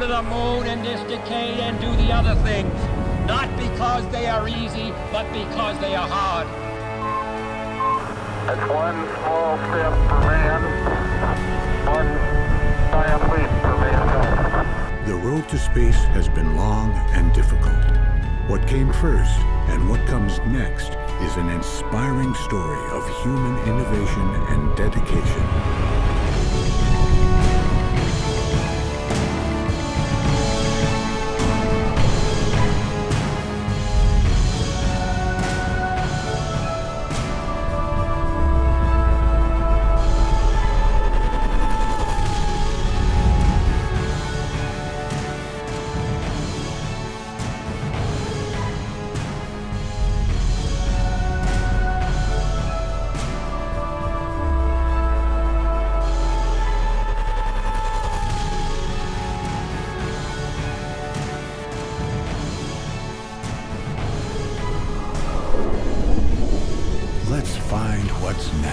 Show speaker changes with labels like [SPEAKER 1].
[SPEAKER 1] the moon in this decade and do the other things. Not because they are easy, but because they are hard.
[SPEAKER 2] That's one small step for man, one giant leap for mankind.
[SPEAKER 3] The road to space has been long and difficult. What came first and what comes next is an inspiring story of human innovation and dedication. find what's next.